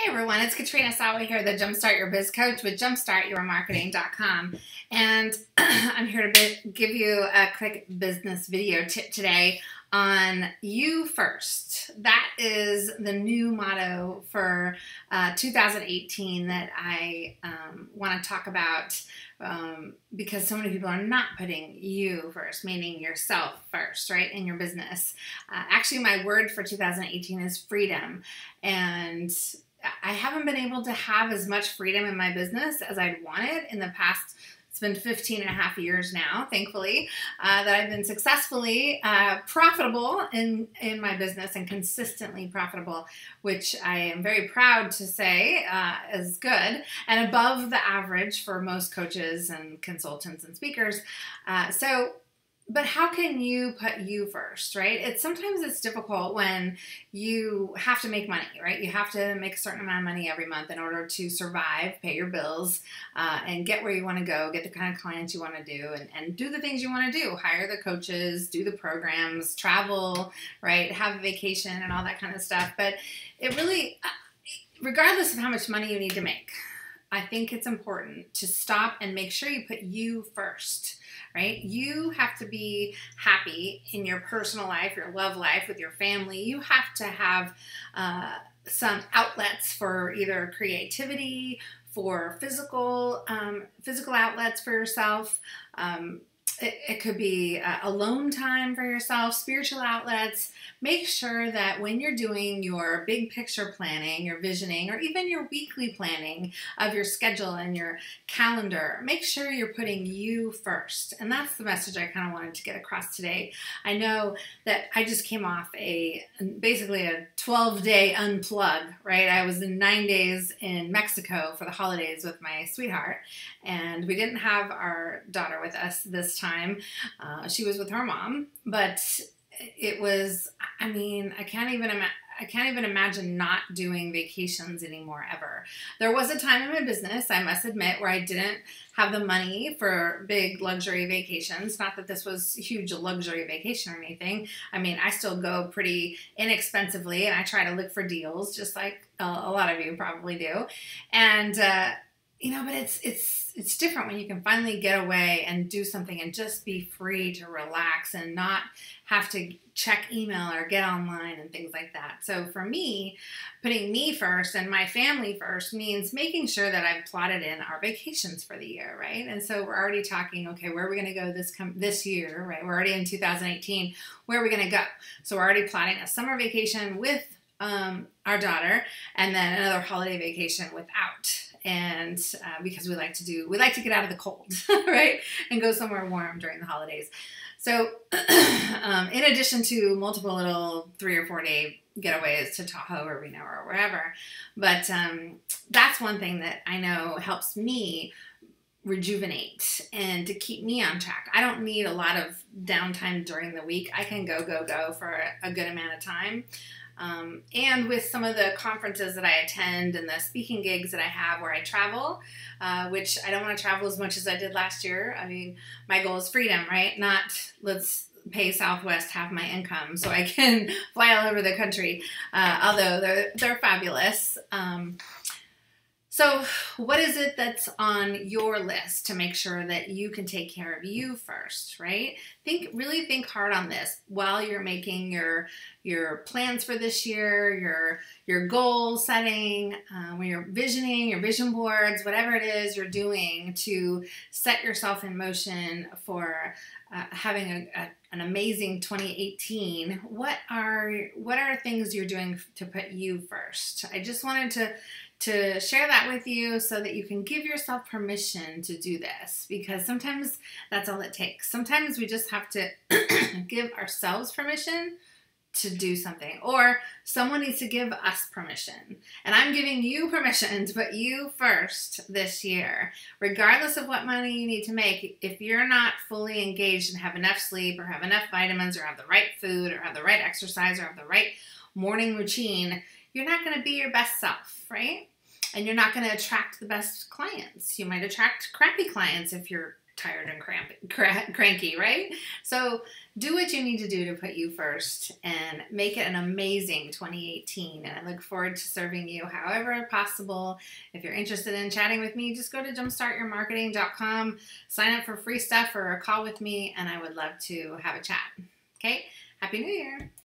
Hey everyone, it's Katrina Sawa here, the Jumpstart Your Biz Coach with jumpstartyourmarketing.com. And I'm here to give you a quick business video tip today on you first. That is the new motto for uh, 2018 that I um, want to talk about um, because so many people are not putting you first, meaning yourself first, right, in your business. Uh, actually, my word for 2018 is freedom. And I haven't been able to have as much freedom in my business as I'd wanted in the past. It's been 15 and a half years now, thankfully, uh, that I've been successfully uh, profitable in, in my business and consistently profitable, which I am very proud to say uh, is good and above the average for most coaches and consultants and speakers. Uh, so but how can you put you first right? It's sometimes it's difficult when you have to make money right? You have to make a certain amount of money every month in order to survive pay your bills uh, and get where you want to go get the kind of clients you want to do and, and do the things you want to do. Hire the coaches do the programs travel right? Have a vacation and all that kind of stuff. But it really uh, regardless of how much money you need to make I think it's important to stop and make sure you put you first, right? You have to be happy in your personal life, your love life, with your family. You have to have uh, some outlets for either creativity, for physical um, physical outlets for yourself. Um, it, it could be alone time for yourself, spiritual outlets. Make sure that when you're doing your big picture planning, your visioning, or even your weekly planning of your schedule and your calendar, make sure you're putting you first. And that's the message I kind of wanted to get across today. I know that I just came off a basically a 12 day unplug, right? I was in nine days in Mexico for the holidays with my sweetheart, and we didn't have our daughter with us this time time. Uh, she was with her mom, but it was, I mean, I can't even imagine. I can't even imagine not doing vacations anymore ever. There was a time in my business, I must admit, where I didn't have the money for big luxury vacations. Not that this was huge luxury vacation or anything. I mean, I still go pretty inexpensively and I try to look for deals, just like a lot of you probably do. And, uh, you know, but it's it's it's different when you can finally get away and do something and just be free to relax and not have to check email or get online and things like that. So for me, putting me first and my family first means making sure that I've plotted in our vacations for the year, right? And so we're already talking, okay, where are we going to go this com- this year, right? We're already in 2018. Where are we going to go? So we're already plotting a summer vacation with um, our daughter and then another holiday vacation without and uh, because we like to do we like to get out of the cold right and go somewhere warm during the holidays so um, in addition to multiple little three or four day getaways to tahoe or reno or wherever but um, that's one thing that i know helps me rejuvenate and to keep me on track. I don't need a lot of downtime during the week. I can go, go, go for a good amount of time. Um, and with some of the conferences that I attend and the speaking gigs that I have where I travel, uh, which I don't want to travel as much as I did last year. I mean, my goal is freedom, right? Not let's pay Southwest half my income so I can fly all over the country. Uh, although they're they're fabulous. Um, so, what is it that's on your list to make sure that you can take care of you first, right? Think really think hard on this while you're making your your plans for this year, your your goal setting, uh, when you're visioning, your vision boards, whatever it is you're doing to set yourself in motion for uh, having a, a, an amazing 2018 what are what are things you're doing to put you first i just wanted to to share that with you so that you can give yourself permission to do this because sometimes that's all it takes. Sometimes we just have to give ourselves permission to do something or someone needs to give us permission. And I'm giving you permission to put you first this year. Regardless of what money you need to make, if you're not fully engaged and have enough sleep or have enough vitamins or have the right food or have the right exercise or have the right morning routine, you're not going to be your best self, right? And you're not going to attract the best clients. You might attract crappy clients if you're tired and cranky, right? So do what you need to do to put you first and make it an amazing 2018. And I look forward to serving you however possible. If you're interested in chatting with me, just go to jumpstartyourmarketing.com, sign up for free stuff or a call with me, and I would love to have a chat. Okay? Happy New Year!